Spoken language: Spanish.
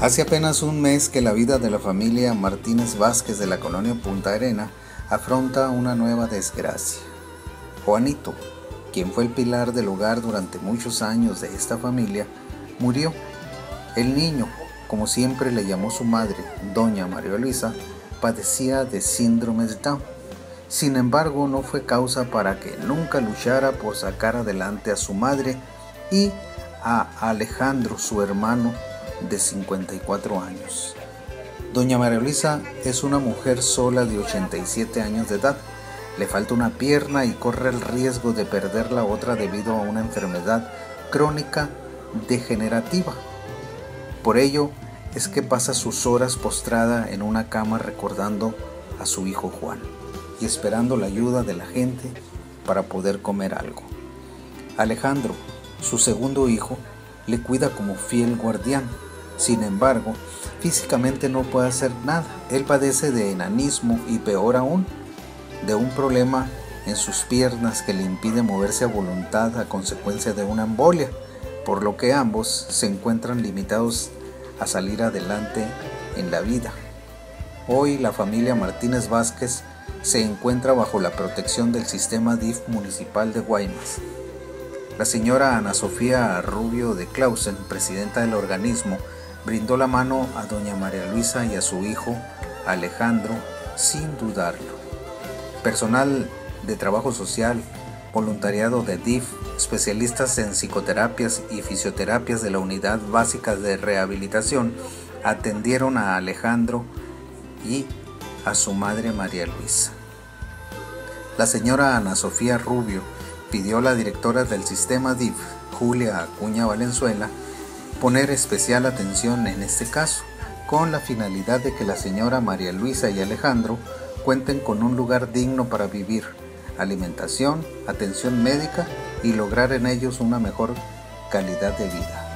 Hace apenas un mes que la vida de la familia Martínez Vázquez de la colonia Punta Arena afronta una nueva desgracia. Juanito, quien fue el pilar del hogar durante muchos años de esta familia, murió. El niño, como siempre le llamó su madre, doña María Luisa, padecía de síndrome de Down. Sin embargo, no fue causa para que nunca luchara por sacar adelante a su madre y a Alejandro, su hermano, de 54 años. Doña María Luisa es una mujer sola de 87 años de edad. Le falta una pierna y corre el riesgo de perder la otra debido a una enfermedad crónica degenerativa. Por ello es que pasa sus horas postrada en una cama recordando a su hijo Juan y esperando la ayuda de la gente para poder comer algo. Alejandro, su segundo hijo, le cuida como fiel guardián sin embargo, físicamente no puede hacer nada. Él padece de enanismo y peor aún, de un problema en sus piernas que le impide moverse a voluntad a consecuencia de una embolia, por lo que ambos se encuentran limitados a salir adelante en la vida. Hoy la familia Martínez Vázquez se encuentra bajo la protección del sistema DIF municipal de Guaymas. La señora Ana Sofía Rubio de Clausen, presidenta del organismo, brindó la mano a doña María Luisa y a su hijo Alejandro sin dudarlo. Personal de trabajo social, voluntariado de DIF, especialistas en psicoterapias y fisioterapias de la Unidad Básica de Rehabilitación atendieron a Alejandro y a su madre María Luisa. La señora Ana Sofía Rubio pidió la directora del sistema DIF, Julia Acuña Valenzuela, poner especial atención en este caso, con la finalidad de que la señora María Luisa y Alejandro cuenten con un lugar digno para vivir, alimentación, atención médica y lograr en ellos una mejor calidad de vida.